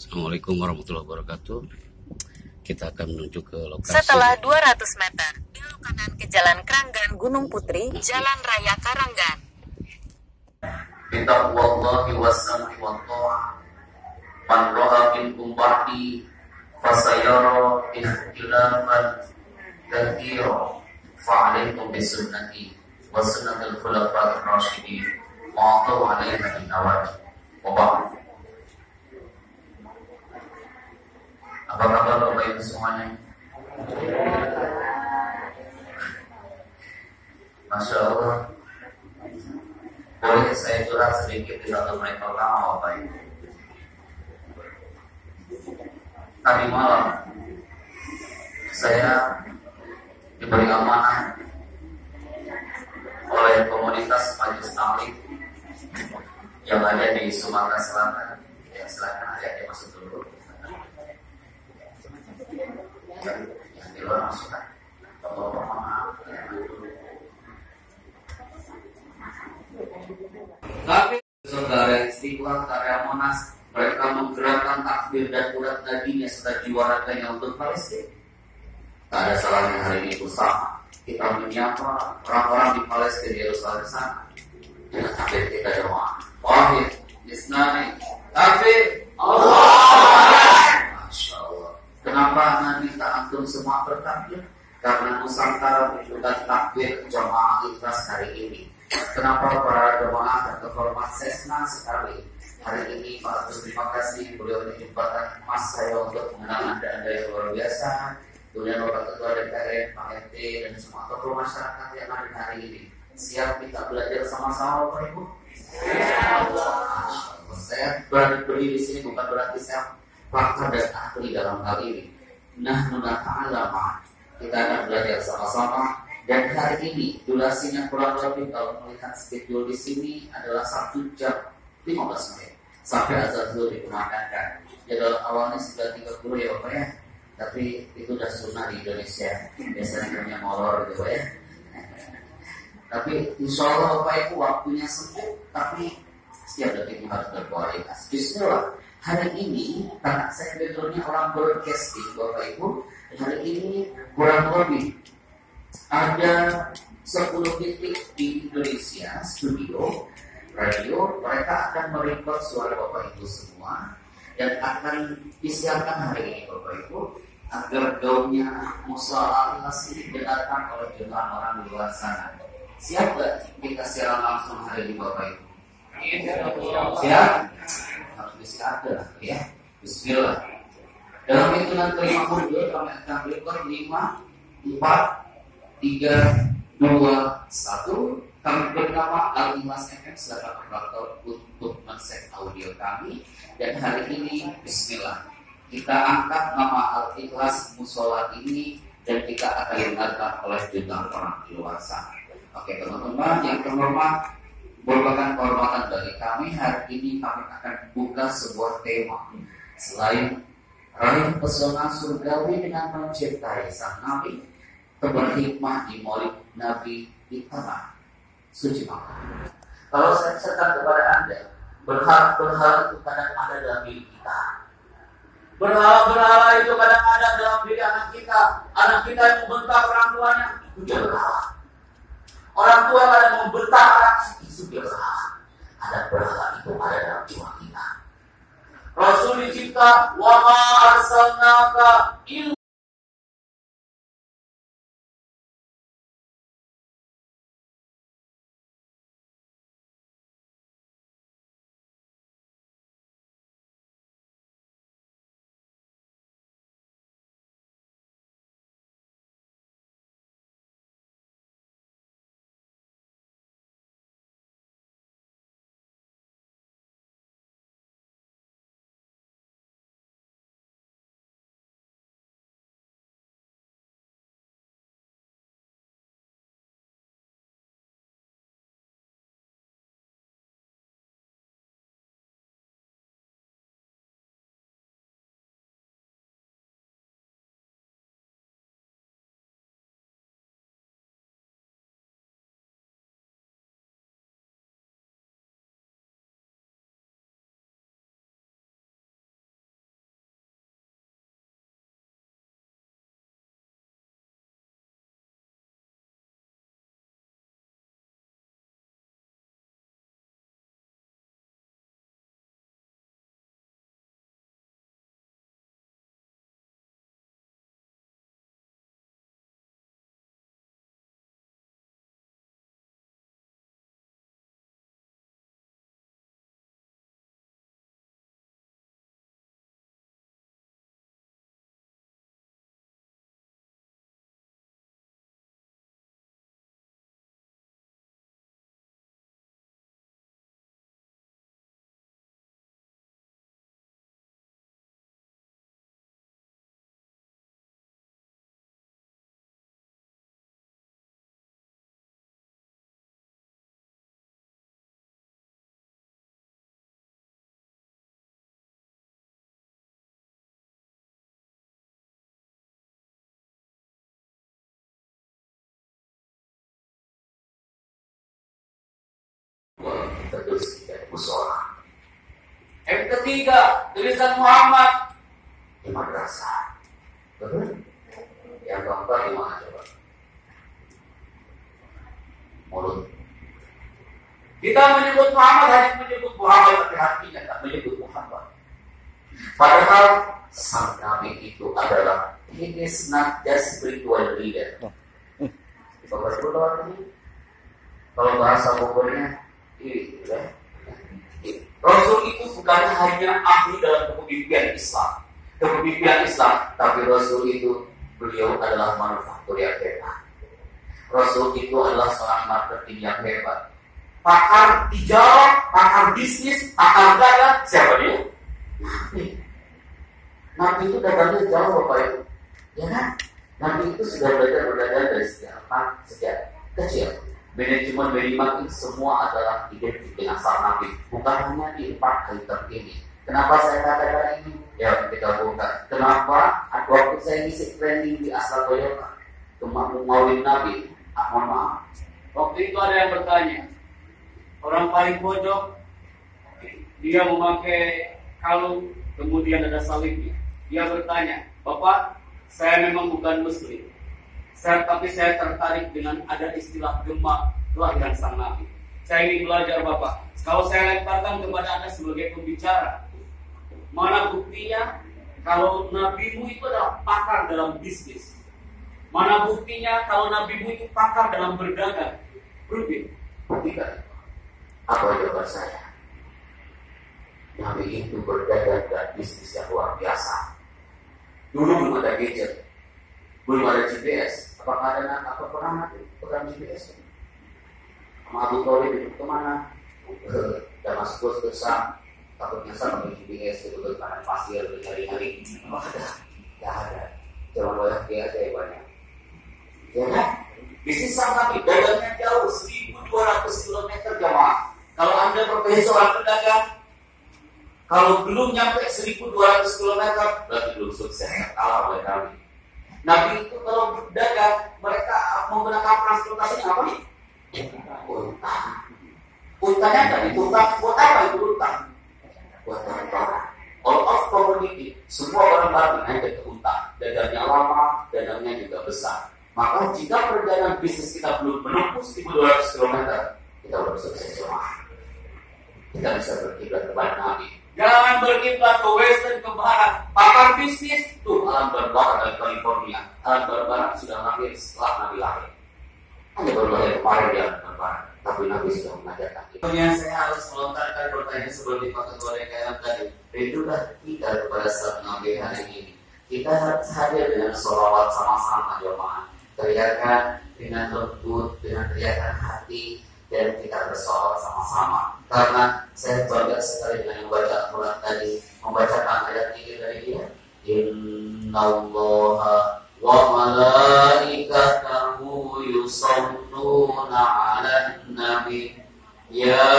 Assalamualaikum warahmatullahi wabarakatuh. Kita akan menuju ke lokasi. Setelah 200 meter, belok kanan ke Jalan Keranggan Gunung Putri, Jalan Raya Karanggan. bitaqwallahi was-sam'i wat-tha'ah man ra'a minkum ba'di fasayara ikhtilafan katsira fa'alaikum bisunnati wa sunnatil khulafa'ir rasyidin wa atu 'alaiha wa Apa kabar Bapak Ibu semuanya? Masya Allah boleh saya curhat sedikit di satu menit pertama Bapak Ibu Tadi malam Saya diberi amanah oleh komunitas Majelis Taklim yang ada di Sumatera Selatan. Ya, silakan ayatnya masuk. Yang, yang di luar masuk kan? Bapak-bapak maaf. Ya, dulu. Tapi saudara istiqlal karya Monas mereka menggerakkan takbir dan urat dagingnya serta jiwa raganya untuk Palestina. Tak ada salahnya hari ini bersama kita menyapa orang-orang di Palestina Yerusalem sana dengan takbir kita jemaah. Wahid, Isnani, takbir Allah. Allah. Kenapa nanti tak antum semua bertakbir? Karena Nusantara membutuhkan takbir jemaah ikhlas hari ini. Kenapa para jemaah dan terhormat Sesna sekali hari ini Pak terima kasih beliau menyempatkan emas saya untuk mengenal anda anda yang luar biasa kemudian Bapak Ketua DPR Pak RT dan semua tokoh masyarakat yang ada hari ini siap kita belajar sama-sama Bapak Ibu saya berani berdiri di sini bukan berarti saya pakar dan ahli dalam hal ini nah ta'alama kita akan belajar sama-sama dan hari ini durasinya kurang lebih kalau melihat schedule di sini adalah satu jam 15 menit sampai azan zuhur dikumandangkan. Jadwal awalnya sudah 30 ya Bapak ya, tapi itu udah sunnah di Indonesia. Biasanya kami molor gitu ya. Tapi insya Allah Bapak Ibu waktunya sempit, tapi setiap detiknya harus berkualitas. Bismillah. Hari ini, karena saya backgroundnya orang broadcasting Bapak Ibu, hari ini kurang lebih ada 10 titik di Indonesia studio radio mereka akan merekod suara bapak ibu semua dan akan disiarkan hari ini bapak ibu agar gaunnya musola ikhlas ini didengarkan oleh jutaan orang di luar sana. Siap gak kita siaran langsung hari ini bapak ibu? Siap harus disiarkan ya. Bismillah. Dalam hitungan kelima puluh kami akan berikut lima empat tiga dua satu. Kami bernama Al-Imas FM sebagai operator untuk men-save audio kami. Dan hari ini Bismillah. Kita angkat nama Al-Ikhlas Musola ini dan kita akan dengarkan oleh jutaan orang di luar sana. Oke teman-teman yang terhormat merupakan kehormatan bagi kami hari ini kami akan buka sebuah tema selain raih pesona surgawi dengan mencintai sang Nabi berhikmah di maulid Nabi di tanah suci Makkah. Kalau saya katakan kepada Anda, berharap-berharap itu kadang ada dalam diri kita. Berhala-berhala itu kadang ada dalam diri anak kita. Anak kita yang membentak orang tuanya, itu dia berhala. Orang tua kadang membentak anak dia berhala. Ada berhala itu ada dalam jiwa kita. Rasul dicipta, wa ma arsalnaka terus tidak musola. Yang ketiga, tulisan Muhammad di madrasah. Betul? Yang keempat di mana coba? Mulut. Kita menyebut Muhammad hanya menyebut Muhammad tapi hatinya tak menyebut Muhammad. Padahal sang Nabi itu adalah he is not just spiritual leader. Bapak dulu ini. Kalau bahasa Bogornya, ini ya. Rasul itu bukan hanya ahli dalam kepemimpinan Islam. Kepemimpinan Islam, Tapi Rasul itu beliau adalah manufaktur yang hebat. Rasul itu adalah seorang marketing yang hebat. pakar tijarah, pakar bisnis, pakar dagang, siapa dia? Nabi. Nabi itu dagangnya jauh Bapak Ibu. Ya kan? Nabi itu sudah belajar berdagang dari sejak apa? Sejak kecil. Manajemen Medimark itu semua adalah identik dengan sang Nabi. Bukan hanya di empat kali terpilih. Kenapa saya katakan ini? Ya kita buka. Kenapa? Waktu saya ngisi training di Asal Toyota, cuma ngawin Nabi. Ah, mohon maaf. Waktu itu ada yang bertanya, orang paling pojok, dia memakai kalung, kemudian ada salibnya. Dia bertanya, Bapak, saya memang bukan muslim. Saya, tapi saya tertarik dengan ada istilah gemah kelahiran sang Nabi. Saya ingin belajar Bapak. Kalau saya lemparkan kepada Anda sebagai pembicara, mana buktinya kalau nabimu itu adalah pakar dalam bisnis? Mana buktinya kalau nabimu itu pakar dalam berdagang? Rutin. Buktikan. Apa jawaban saya? Nabi itu berdagang dan bisnis yang luar biasa. Dulu belum ada gadget, belum ada GPS. Nak apa pernah nanti program GPS? Sama Abu Talib itu ke mana? Ke Damaskus ke Sam. Takutnya Sam pakai GPS itu ke kanan pasir berhari-hari. Oh, ada, tidak ada. Jangan banyak dia aja banyak. Ya kan? Bisnis sang Nabi dagangnya jauh 1200 km jamaah. Kalau Anda profesor pedagang, kalau belum nyampe 1200 km, Berarti belum sukses. Kalah oleh Nabi. Nabi itu kalau berdagang, mereka menggunakan transportasi apa? Unta. Untanya ada di utang, buat apa itu utang? buat orang All of community, semua orang baru naik ke unta. Dagangnya lama, dagangnya juga besar. Maka jika perjalanan bisnis kita belum menempuh 1200 km, kita belum sukses. Kita bisa berkiblat kepada Nabi. Jangan berkiblat ke western, ke barat. Pakar bisnis, Tuh alam berbara dari California. Alam berbara sudah lahir setelah Nabi lahir. Hanya baru lahir kemarin dia alam berbara. Tapi Nabi sudah mengajarkan. Tentunya saya harus melontarkan pertanyaan sebelum dipakai oleh kayak tadi. Rindukah kita kepada saat Nabi hari ini? Kita harus hadir dengan sholawat sama-sama jemaah. Teriakan dengan lembut, dengan teriakan hati, dan kita bersolawat sama-sama. Karena saya bangga sekali dengan membaca Al-Quran tadi, membacakan ayat ini dari dia. Inna Allah wa malaikatahu yusalluna ala nabi Ya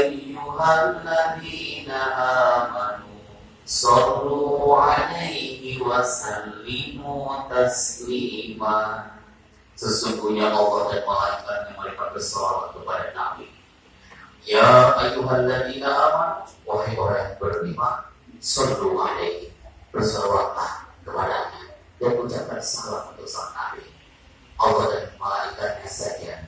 ayyuhalladzina amanu Sallu alaihi wa sallimu taslima. Sesungguhnya Allah dan malaikatnya mereka bersolawat kepada Nabi Ya ayyuhalladzina amanu Wahai orang yang beriman Sallu alaihi Bersolawatlah kepadanya Dan ucapkan salam untuk sang Nabi Allah dan malaikatnya saja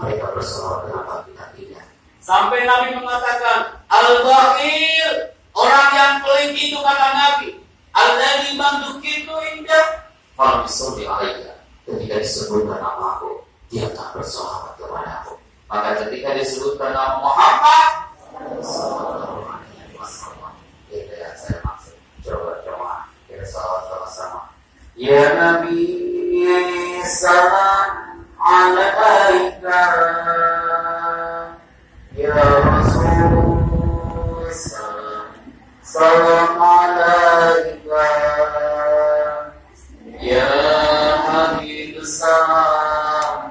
Mereka bersolawat kenapa kita tidak Sampai Nabi mengatakan, Al-Bakhil, orang yang pelit itu kata Nabi. Al-Ladhi itu indah. Kalau disuruh alaiya Ketika disebutkan nama aku Dia tak bersolawat kepada aku Maka ketika disebutkan nama Muhammad Ya Nabi Salam alaika Ya Rasul Salam Salam Ya Habib Salam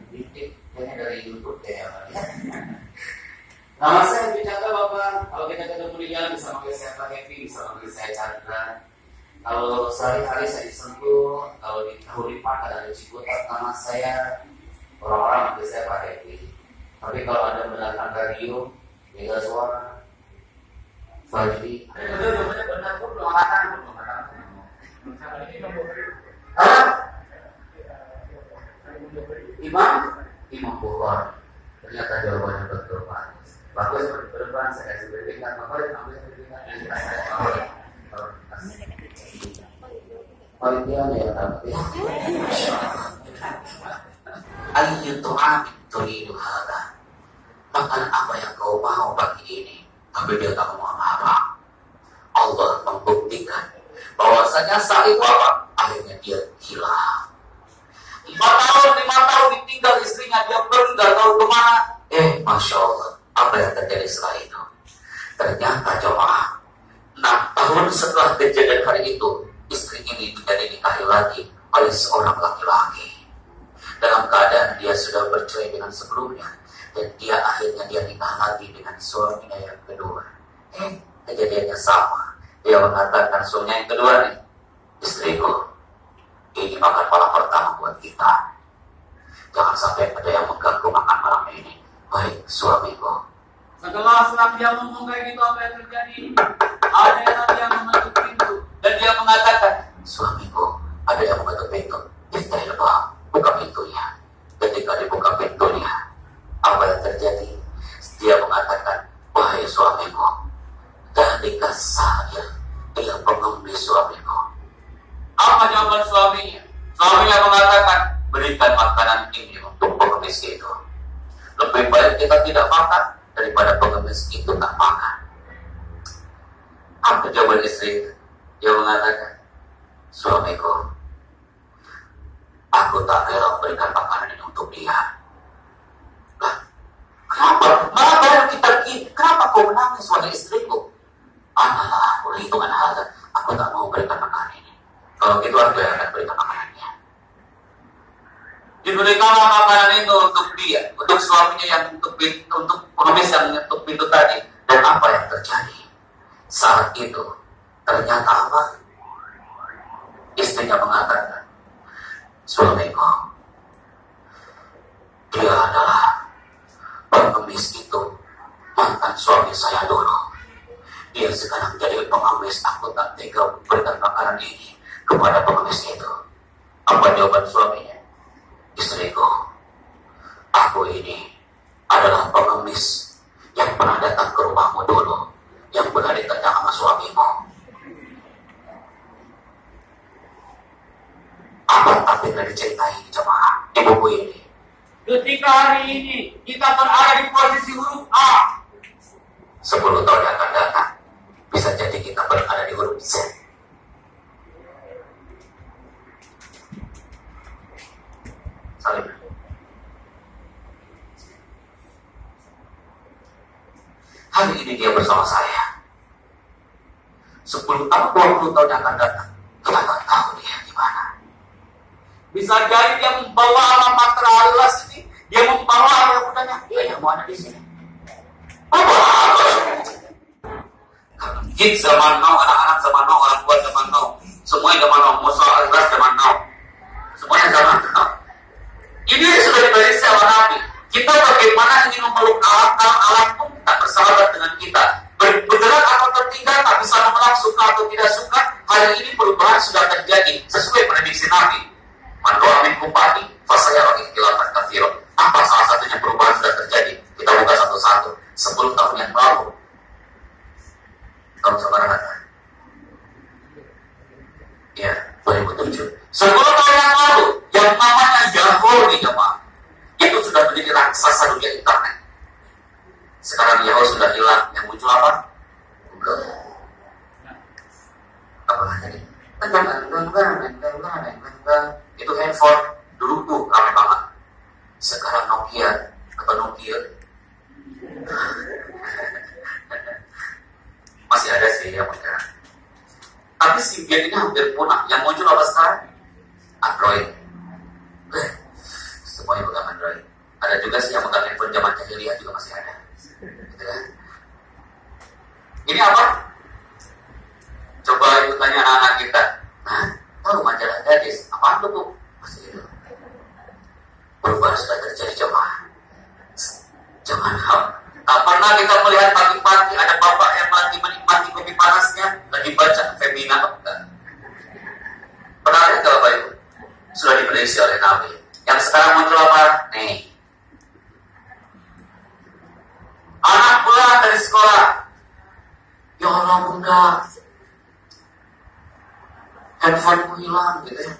Didik, kayaknya dari YouTube ya Pak. Nama saya bicara Bapak. Kalau kita ketemu di jalan bisa manggil saya Pak Happy, bisa manggil saya Chandra. Kalau sehari-hari saya disentuh, kalau di Kahuripan ada di Ciputat, nama saya orang-orang manggil saya Pak Happy. Tapi kalau ada mendatang radio, Mega Suara, Fajri, benar-benar belum matang, belum matang. Hah? Imam? Imam Bukhari. Ternyata jawabannya betul Pak. Bagus berdepan saya kasih. Bapak yang ambil berdekat. Panitia ya dapat ya. Ayyu tu'am turidu hada. Makan apa yang kau mau pagi ini. Tapi dia tak mau apa. Allah membuktikan bahwasanya saat itu apa? Akhirnya dia hilang. Lima tahun, lima tahun ditinggal istrinya, dia pergi gak tahu ke mana. Eh, Masya Allah, apa yang terjadi setelah itu? Ternyata jemaah, enam tahun setelah kejadian hari itu, istri ini menjadi nikahi lagi oleh seorang laki-laki. Dalam keadaan dia sudah bercerai dengan sebelumnya, dan dia akhirnya dia nikah lagi dengan suaminya yang kedua. Eh, kejadiannya sama. Dia mengatakan suaminya yang kedua nih, istriku, ini makan malam pertama buat kita. Jangan sampai ada yang mengganggu makan malam ini. Baik, suamiku. Setelah setelah dia ngomong kayak gitu apa yang terjadi? Ada yang yang mengetuk pintu dan dia mengatakan, Suamiku, ada yang mengetuk pintu. Istighfar, buka pintunya. Ketika dibuka pintunya, apa yang terjadi? Dia mengatakan, wahai suamiku, dalika sahir, dia pengemis suamiku. apa jawaban suaminya? Suaminya mengatakan, berikan makanan ini untuk pengemis itu. Lebih baik kita tidak makan daripada pengemis itu tak makan. Apa jawaban istri? Dia mengatakan, suamiku, aku tak rela berikan makanan ini untuk dia. Lah, kenapa? Kenapa yang kita Kenapa kau menangis wahai istriku? Analah, oleh hitungan hal, aku tak mau berikan makanan ini. Kalau gitu aku yang akan berikan makanannya. Diberikanlah makanan itu untuk dia, untuk suaminya yang untuk pin- untuk pengemis yang mengetuk pintu tadi. Dan apa yang terjadi? Saat itu, ternyata apa? Istrinya mengatakan, suamiku, dia adalah pengemis itu, mantan suami saya dulu. Dia sekarang jadi pengemis, aku tak tega berikan makanan ini kepada pengemis itu. Apa jawaban suaminya? Istriku, aku ini adalah pengemis yang pernah datang ke rumahmu dulu, yang pernah ditendang sama suamimu. Apa yang diceritai jemaah di buku ini? Ketika hari ini kita berada di posisi huruf A, Sepuluh tahun yang akan datang, bisa jadi kita berada di huruf Z. Salim. Hari ini dia bersama saya. Sepuluh tahun, dua puluh tahun yang akan datang, kita nggak tahu dia gimana. Bisa jadi dia membawa alam materialis ini, dia membawa yang bertanya, Dia mau ada di sini. Apa? Kids zaman now, anak-anak zaman now, orang tua zaman now, semuanya zaman now, musuh alias zaman now, semuanya zaman now. Ini sudah diberi sama Nabi. Kita bagaimana ingin memeluk alat, alat, alat pun tak bersahabat dengan kita. Ber- Bergerak atau tertinggal, tak bisa menolak suka atau tidak suka. Hari ini perubahan sudah terjadi sesuai prediksi Nabi. Mandoa min kumpati, fasaya roh ikhtilafan kathiro. Apa salah satunya perubahan sudah terjadi? Kita buka satu-satu. Sepuluh tahun yang lalu. Tahun sekarang. Ya, 2007. Sepuluh tahun yang lalu, yang namanya Yahoo nih jemaah. Itu sudah menjadi raksasa dunia internet. Sekarang Yahoo sudah hilang. Yang muncul apa? Google. Apa lagi? Itu handphone dulu tuh ramai banget. Sekarang Nokia atau Nokia. masih ada sih ya mereka. Tapi Symbian ini hampir punah. Yang muncul apa sekarang? Android. Eh, semuanya pegang Android. Ada juga sih yang pegang handphone zaman jahiliyah juga masih ada. Gitu kan? Ini apa? Coba itu tanya anak-anak kita. Nah, tahu majalah gadis? Apaan tuh bu? Masih itu. Perubahan sudah terjadi coba. Jangan hal. Tak pernah kita melihat pagi-pagi ada bapak yang lagi menikmati kopi panasnya lagi baca Femina Okta. Pernah lihat nggak bapak itu? Sudah diprediksi oleh Nabi. Yang sekarang muncul apa? Nih. Anak pulang dari sekolah. Ya Allah bunda. Handphoneku hilang gitu ya.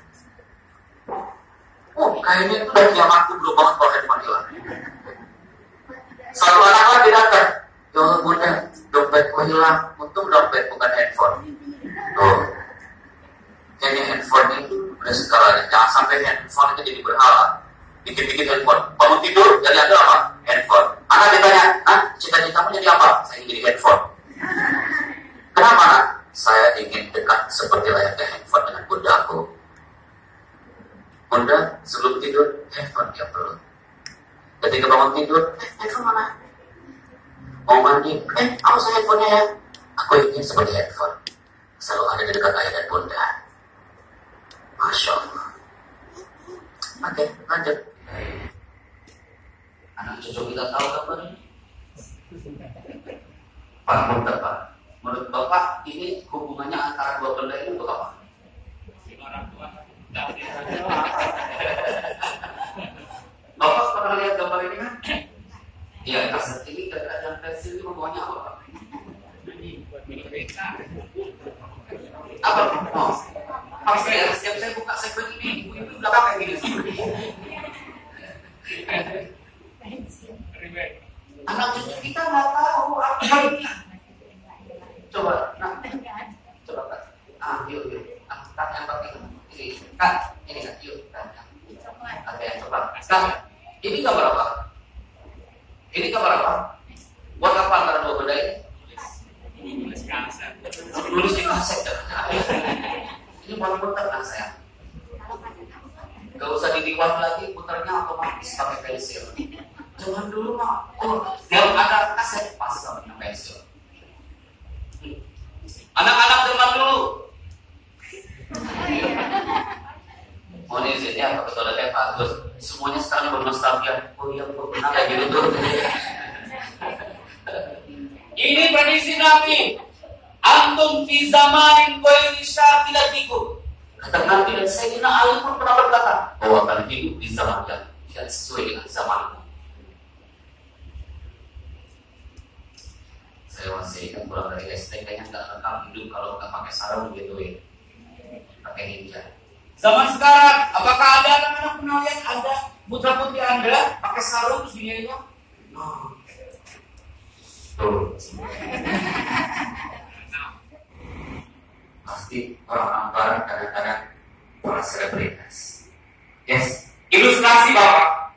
Oh, kayaknya itu udah kiamatku belum banget kalau handphone hilang. Satu anak lagi datang. Ya Allah bunda, dompetku hilang. Untung dompet bukan handphone. Tuh. Kayaknya handphone ini udah segalanya. Jangan sampai handphone itu jadi berhala. Bikin-bikin handphone. Bangun tidur, jadi ada apa? Handphone. Anak ditanya, ah, cita-citamu jadi apa? Saya ingin jadi handphone. Kenapa? Nak? Saya ingin dekat seperti layaknya handphone dengan bundaku. Bunda, sebelum tidur, handphone dia peluk. Ketika bangun tidur, eh, handphone mana? Mau mandi, eh, apa saya handphonenya ya? Aku ingin seperti handphone. Selalu ada di dekat ayah dan bunda. Masya Allah. Oke, lanjut. Anak cucu kita tahu kabar? Pak Bunda, Pak. Menurut Bapak, ini hubungannya antara dua benda ini untuk apa? Bapak pernah lihat gambar ini kan? Iya, kaset ini dan pensil ini hubungannya apa? Apa? Oh, harus saya setiap saya buka segmen ini, ibu-ibu udah pakai gini Anak cucu kita nggak tahu apa ini. Coba, nah, coba kak. Ah, yuk, yuk. Ah, kak yang pakai ini, kak, ini kak, yuk, kak. Ada yang coba. Kak, ini gambar apa? Ini gambar apa? Buat apa antara dua benda ini? Nulis di kaset. Ini buat putar kan saya. Gak usah didiklat lagi, putarnya otomatis pakai pensil. Jangan dulu mah, oh, tiap ada kaset pasti sama pensil. Anak-anak zaman dulu. Mohon izin ya, Pak Ketua DPR Pak Agus. Semuanya sekarang bernostalgia. Oh iya, gue pernah kayak gitu tuh. Ini prediksi Nabi. Antum fi zamanin ghairi syakilatikum. Kata Nabi dan Sayyidina Ali pun pernah berkata bahwa akan hidup di zaman yang tidak sesuai dengan zamanmu. Saya masih ingat pulang dari SD kayaknya nggak lengkap hidup kalau nggak pakai sarung gitu ya. Pakai hijab. Zaman sekarang, apakah ada anak-anak pernah lihat ada putra putri Anda pakai sarung terus aja? Oh. Pasti orang-orang barat kadang-kadang para selebritas. Yes, ilustrasi Bapak.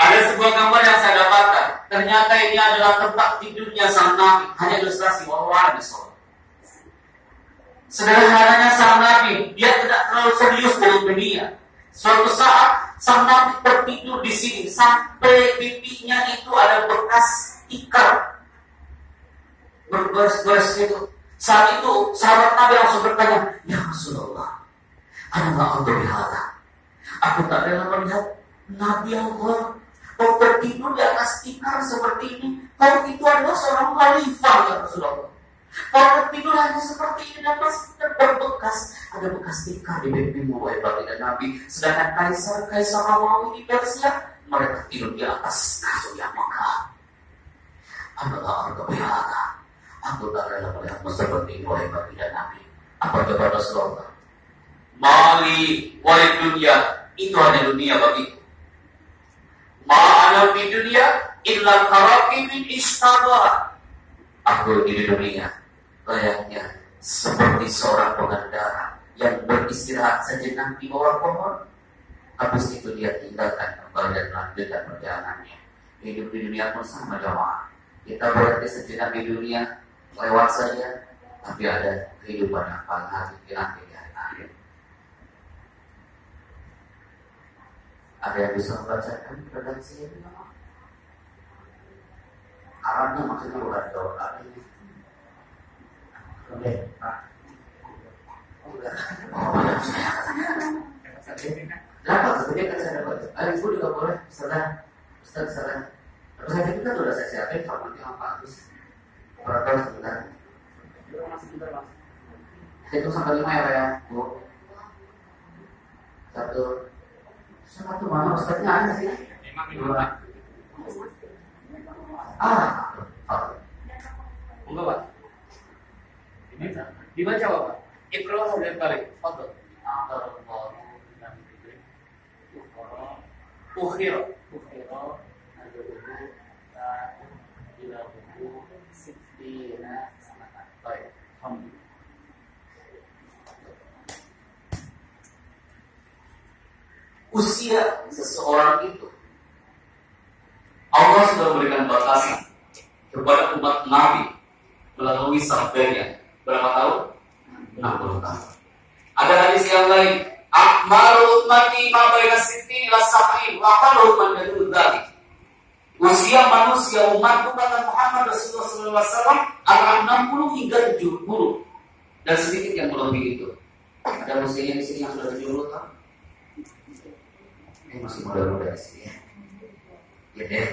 Ada sebuah gambar yang saya dapatkan. Ternyata ini adalah tempat tidurnya sang Nabi. Hanya ilustrasi orang di Sederhananya sang Nabi, dia tidak terlalu serius dengan dunia. Suatu saat sang Nabi tertidur di sini sampai pipinya itu ada bekas ikat bergores-gores itu. Saat itu sahabat Nabi langsung bertanya, Ya Rasulullah, ada nggak kau berhala? Aku tak rela melihat Nabi Allah Kau tertidur di atas tikar seperti ini. Kau itu adalah seorang khalifah ya Rasulullah. Kau tertidur hanya seperti ini dan masih berbekas. Ada bekas tikar di pipimu, wahai baginda Nabi. Sedangkan kaisar kaisar Romawi di Persia, mereka tidur di atas kasur yang megah. Adalah harga berhala. Aku tak rela melihatmu seperti wahai baginda Nabi. Apa jawaban Rasulullah? Mali, wahai dunia, itu hanya dunia bagiku. Ma'ana di dunia illa karakimin istabah. Aku di dunia layaknya seperti seorang pengendara yang beristirahat sejenak di bawah pohon. Habis itu dia tinggalkan kembali dan melanjutkan perjalanannya. Hidup di dunia pun sama jamaah. Kita berhenti sejenak di dunia, lewat saja, tapi ada kehidupan yang paling hakiki nanti di hari akhir. Ada yang bisa membacakan redaksi ini? Arabnya maksudnya bukan doa ini. Oke, Pak. Dapat, sebenarnya kan saya dapat. Ibu juga boleh, Ustaz. Ustaz, Ustaz. Terus saya kan sudah saya siapin, kalau nanti apa Perhatian sebentar. Hitung sampai lima ya, Pak ya, Bu. Satu. Satu mana Ustaznya ada sih? Dua. Ah, Pak. Enggak, Pak. Dibaca. Dibaca, Bapak. Iqra dari balik. Foto. Ukhira. Ukhira Aduhu Ilahuhu Usia seseorang itu Allah sudah memberikan batasan kepada umat Nabi melalui sabdanya berapa tahun? 60 tahun. Ada hadis yang lain, Akmalu ummati ma baina sittin ila sab'in wa aqallu. Usia manusia umatku kata Muhammad Rasulullah SAW antara 60 hingga 70 dan sedikit yang melebihi itu. Ada usianya di sini yang sudah 70 tahun. Ini masih muda-muda sini ya. Ya deh.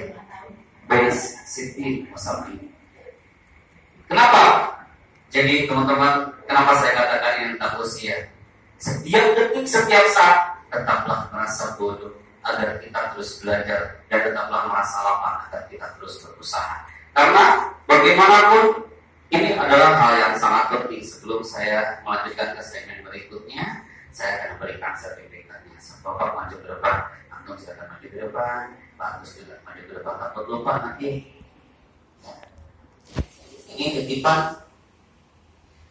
Base City Wasabi. Kenapa? Jadi teman-teman, kenapa saya katakan ini tentang usia? Setiap detik, setiap saat, tetaplah merasa bodoh agar kita terus belajar dan tetaplah merasa lapar agar kita terus berusaha. Karena bagaimanapun ini adalah hal yang sangat penting. Sebelum saya melanjutkan ke segmen berikutnya, saya akan memberikan sertifikatnya. Bapak maju ke depan, Antum silakan maju ke depan, Pak Agus juga maju ke depan. Takut lupa nanti. Ini titipan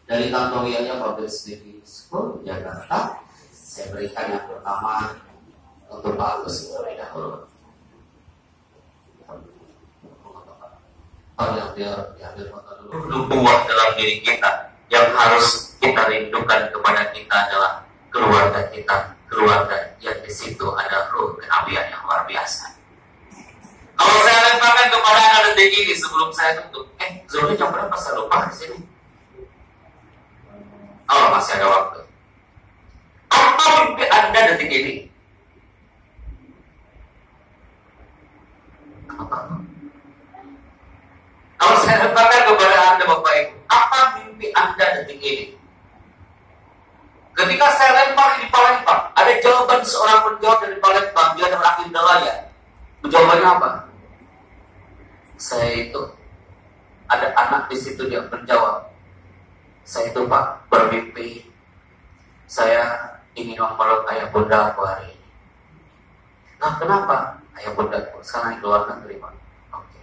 dari kantor wilayah Public Speaking School Jakarta. Saya berikan yang pertama dia diambil foto dulu. Nubuah dalam diri kita yang harus kita rindukan kepada kita adalah keluarga kita, keluarga yang di situ ada ruh kenabian yang luar biasa. Kalau saya lemparkan kepada anda detik ini sebelum saya tutup, eh, Zul jam berapa saya lupa di sini? Oh, masih ada waktu. Apa mimpi anda detik ini? Kalau saya lemparkan kepada anda Bapak Ibu, apa mimpi anda detik ini? Ketika saya lempar di Palembang, ada jawaban seorang penjawab dari Palembang, dia adalah akhir nelayan. Jawabannya apa? Saya itu ada anak di situ dia menjawab. Saya itu Pak bermimpi saya ingin memeluk ayah bunda aku hari ini. Nah kenapa ayah bunda sekarang negeri Pak? Oke.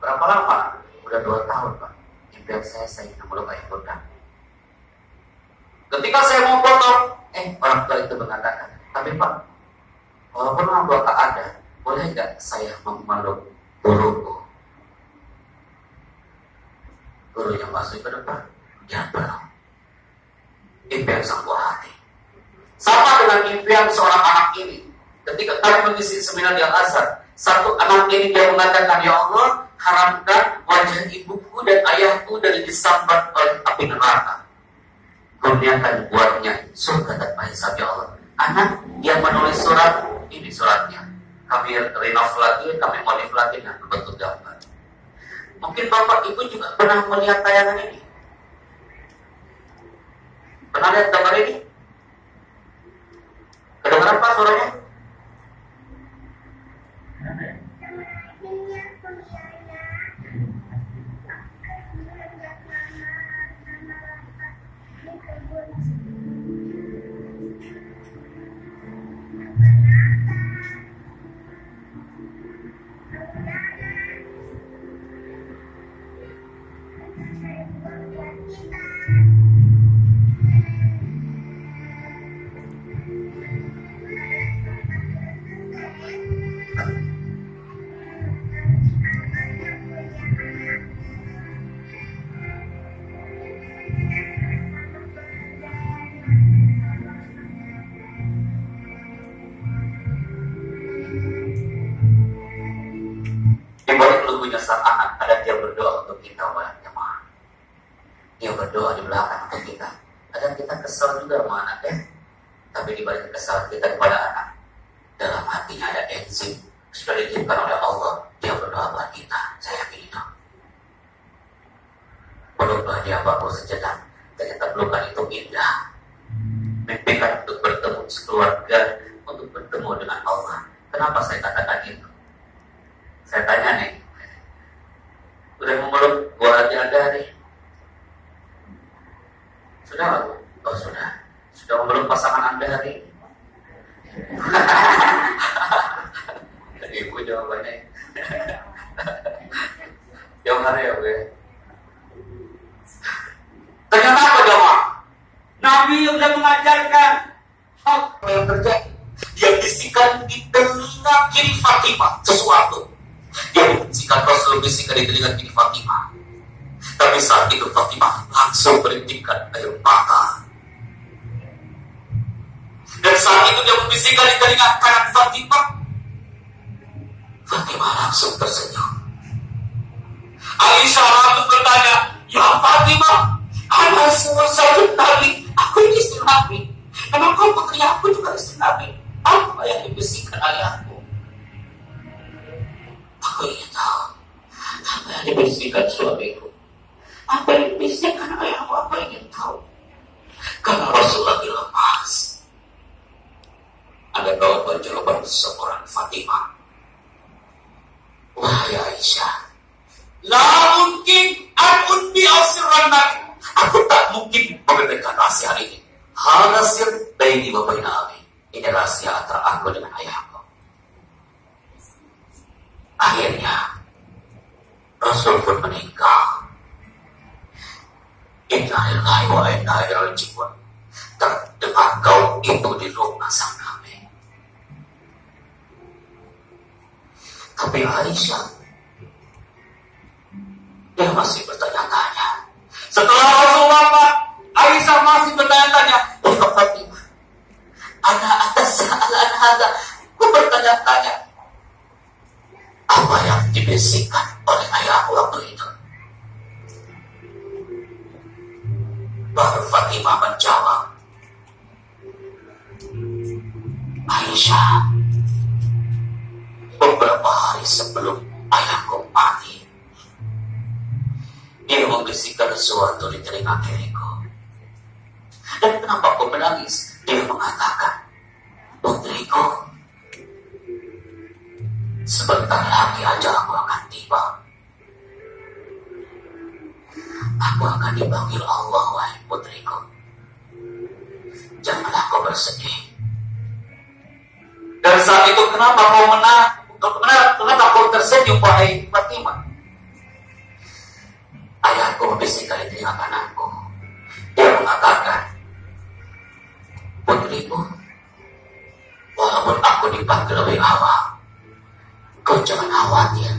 Berapa lama? Udah dua tahun Pak. Impian saya saya ingin memeluk ayah bunda. Ketika saya mau potong, eh orang tua itu mengatakan, tapi Pak, walaupun orang tua tak ada, boleh nggak saya memeluk guruku? Guru yang masuk ke depan, dia belum. Impian sang buah hati. Sama dengan impian seorang anak ini. Ketika kami mengisi seminar di Al-Azhar, satu anak ini dia mengatakan, Ya Allah, haramkan wajah ibuku dan ayahku dari disambar oleh api neraka. Kurniakan buatnya surga dan mahisab ya Allah. Anak yang menulis surat, ini suratnya. Kami renov lagi, kami modif lagi dan berbentuk gambar. Mungkin bapak ibu juga pernah melihat tayangan ini. Pernah lihat gambar ini? Kedengaran pak suaranya? Sang anak, ada dia berdoa untuk kita, wahai jemaah. Dia berdoa di belakang untuk kita. Kadang kita kesal juga sama anak ya. Tapi di balik kesal kita kepada anak, dalam hatinya ada enzim sudah dititipkan oleh Allah. Dia berdoa buat kita. Saya yakin itu. Berubah dia apa pun sejenak. Ternyata pelukan itu indah. Mimpikan untuk bertemu sekeluarga, untuk bertemu dengan Allah. Kenapa saya katakan itu? Saya tanya nih, udah memeluk dua hari anda nih? Sudah? Oh sudah. Sudah memeluk pasangan anda hari? Ibu jawabannya. Jauh hari ya, Bu ya? Ternyata apa jemaah? Nabi yang sudah mengajarkan hak yang terjadi? Dia bisikan di telinga kiri Fatimah sesuatu. Dia Rasul bisikan di telinga kiri Fatimah. Tapi saat itu Fatimah langsung berhentikan air mata. Dan saat itu dia membisikkan di telinga kanan Fatimah. Fatimah langsung tersenyum. Aisyah langsung bertanya, Ya Fatimah, ada semua satu Nabi, aku ini istri Nabi. Emang kau putri aku juga istri Nabi. Apa yang dibisikkan ayahku? Aku tahu apa yang dibisikkan suamiku. Apa yang dibisikkan ayahku? Apa yang ingin tahu? Karena Rasul lagi lepas. Ada jawaban jawaban seorang Fatimah. Wahai Aisyah, La mungkin Nabi. Aku tak mungkin membeberkan rahasia ini. Baini wa baina abi. Ini rahasia antara aku dengan ayahku. Akhirnya, Rasul pun meninggal. Inna lillahi wa inna ilaihi raji'un. Terdengar kau itu di rumah sang Nabi. Tapi Aisyah, dia masih bertanya-tanya. Setelah Rasul wafat, Aisyah masih bertanya-tanya. Ya Fatimah, anak atas salah hada, ku bertanya-tanya. Apa yang dibisikkan oleh ayahku waktu itu? Baru Fatimah menjawab. Aisyah, beberapa hari sebelum ayahku mati, dia membisikkan sesuatu di telinga kiriku. Dan kenapa aku menangis? Dia mengatakan, Putriku, sebentar lagi ajalku akan tiba. Aku akan dipanggil Allah, wahai putriku. Janganlah kau bersedih. Dan saat itu kenapa kau menang? Kenapa, kau tersenyum wahai Fatimah? Ayahku membisikkan di telinga kananku. Dia mengatakan, Putriku, walaupun aku dipanggil lebih awal, kau jangan khawatir.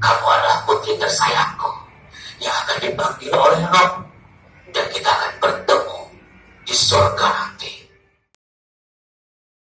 Kamu adalah putri tersayangku yang akan dipanggil oleh Rob dan kita akan bertemu di surga